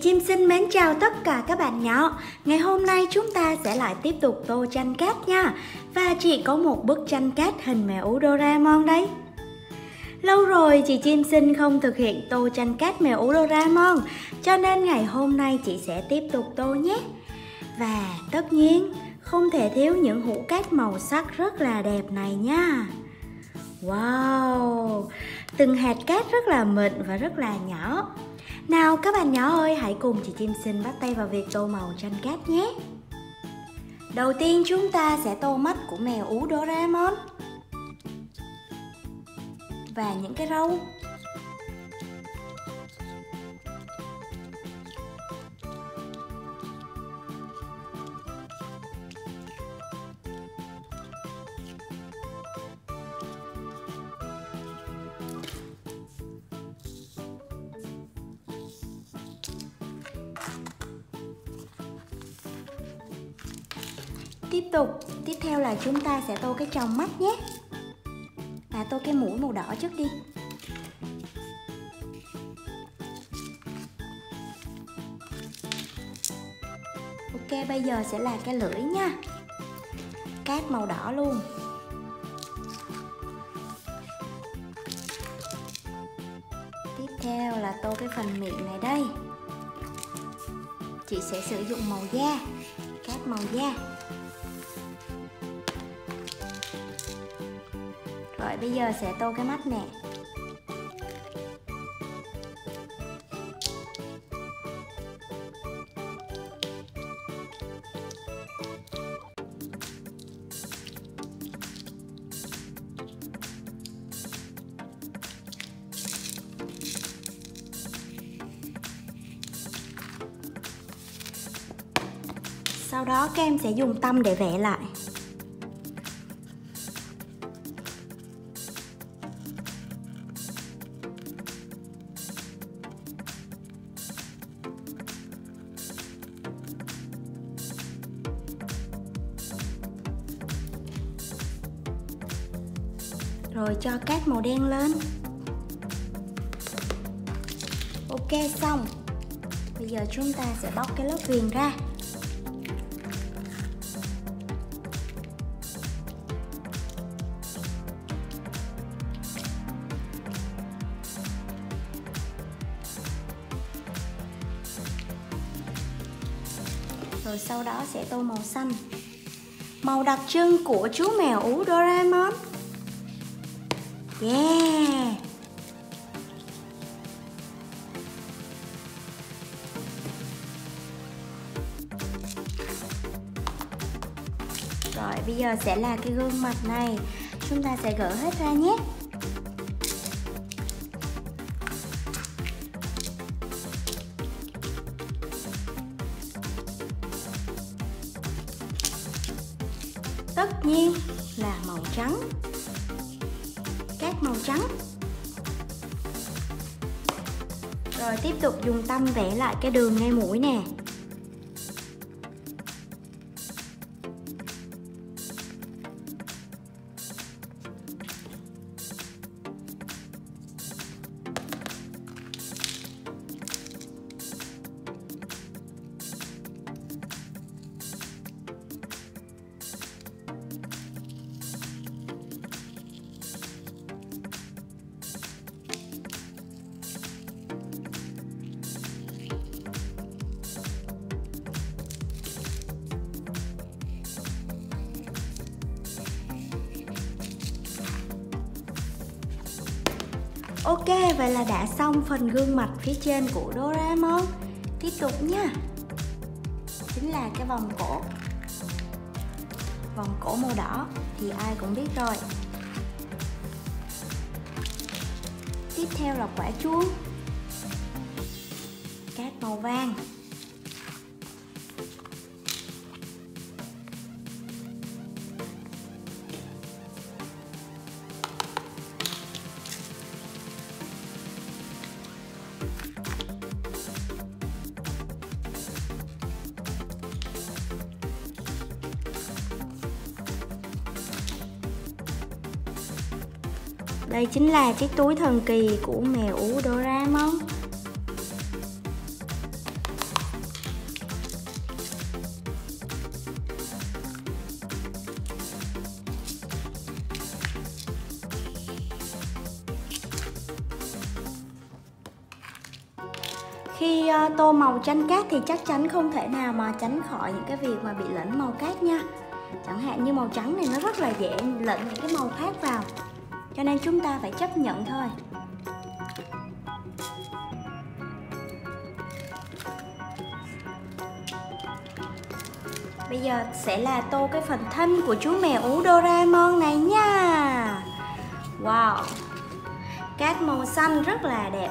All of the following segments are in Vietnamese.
chim xin mến chào tất cả các bạn nhỏ. Ngày hôm nay chúng ta sẽ lại tiếp tục tô tranh cát nha. Và chị có một bức tranh cát hình mèo Doraemon đây Lâu rồi chị chim xin không thực hiện tô tranh cát mèo Doraemon Cho nên ngày hôm nay chị sẽ tiếp tục tô nhé. Và tất nhiên không thể thiếu những hũ cát màu sắc rất là đẹp này nha. Wow, từng hạt cát rất là mịn và rất là nhỏ nào các bạn nhỏ ơi, hãy cùng chị Chim xin bắt tay vào việc tô màu tranh cát nhé. Đầu tiên chúng ta sẽ tô mắt của mèo ú Doraemon và những cái râu Tiếp tục, tiếp theo là chúng ta sẽ tô cái tròng mắt nhé. Và tô cái mũi màu đỏ trước đi. Ok, bây giờ sẽ là cái lưỡi nha. Cát màu đỏ luôn. Tiếp theo là tô cái phần miệng này đây. Chị sẽ sử dụng màu da. Cát màu da. Bây giờ sẽ tô cái mắt nè. Sau đó các em sẽ dùng tâm để vẽ lại. Rồi cho cát màu đen lên. Ok, xong. Bây giờ chúng ta sẽ bóc cái lớp viền ra. Rồi sau đó sẽ tô màu xanh. Màu đặc trưng của chú mèo ú Doraemon. Yeah. Rồi, bây giờ sẽ là cái gương mặt này. Chúng ta sẽ gỡ hết ra nhé. Tất nhiên là màu trắng màu trắng. Rồi tiếp tục dùng tăm vẽ lại cái đường ngay mũi nè. Ok, vậy là đã xong phần gương mặt phía trên của Doraemon. Tiếp tục nha. Chính là cái vòng cổ. Vòng cổ màu đỏ thì ai cũng biết rồi. Tiếp theo là quả chuông. Cát màu vàng. Đây chính là chiếc túi thần kỳ của mèo Doraemon. Khi ờ, tô màu tranh cát thì chắc chắn không thể nào mà tránh khỏi những cái việc mà bị lẫn màu cát nha. Chẳng hạn như màu trắng này nó rất là dễ lẫn những cái màu khác vào cho nên chúng ta phải chấp nhận thôi. Bây giờ sẽ là tô cái phần thân của chú mèo ú Doraemon này nha. Wow. Cát màu xanh rất là đẹp.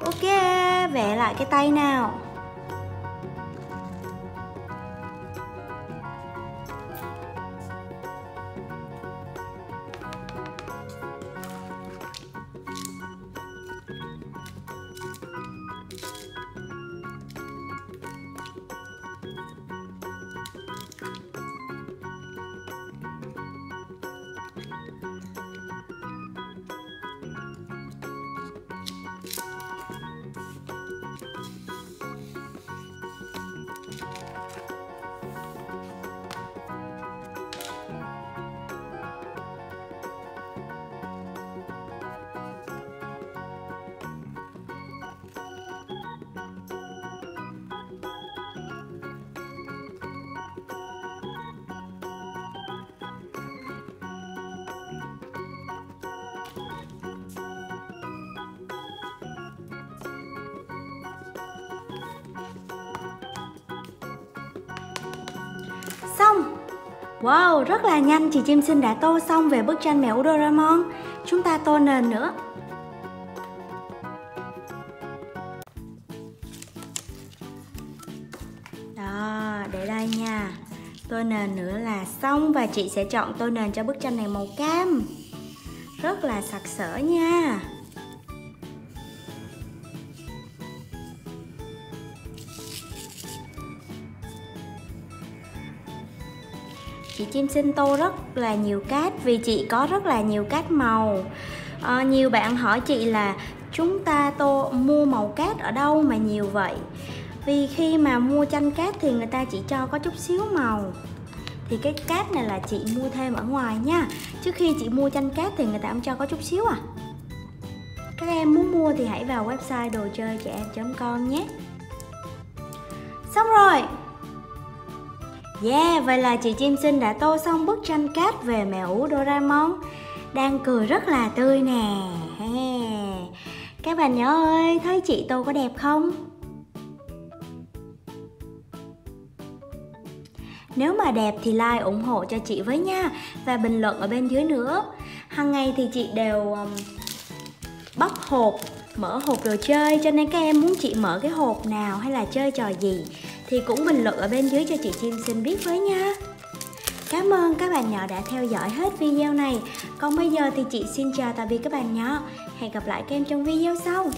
Ok, vẽ lại cái tay nào. Xong. Wow, rất là nhanh. Chị Chim xinh đã tô xong về bức tranh mèo Doraemon. Chúng ta tô nền nữa. Đó, để đây nha. Tô nền nữa là xong Và chị sẽ chọn tô nền cho bức tranh này màu cam. Rất là sặc sỡ nha. Chị chim sinh tô rất là nhiều cát vì chị có rất là nhiều cát màu. À, nhiều bạn hỏi chị là chúng ta tô mua màu cát ở đâu mà nhiều vậy? Vì khi mà mua chanh cát thì người ta chỉ cho có chút xíu màu. Thì cái cát này là chị mua thêm ở ngoài nha. Trước khi chị mua chanh cát thì người ta cũng cho có chút xíu à. Các em muốn mua thì hãy vào website đồ chơi trẻ em com nhé. Xong rồi! Yeah, vậy là chị Chim Sinh đã tô xong bức tranh cát về mèo ú Doraemon. Đang cười rất là tươi nè. Các bạn nhỏ ơi, thấy chị tô có đẹp không? Nếu mà đẹp thì like ủng hộ cho chị với nha. Và bình luận ở bên dưới nữa. Hằng ngày thì chị đều um, bóc hộp mở hộp đồ chơi cho nên các em muốn chị mở cái hộp nào hay là chơi trò gì thì cũng bình luận ở bên dưới cho chị Chim xin biết với nha. Cảm ơn các bạn nhỏ đã theo dõi hết video này. Còn bây giờ thì chị xin chào tạm biệt các bạn nhỏ. Hẹn gặp lại các em trong video sau.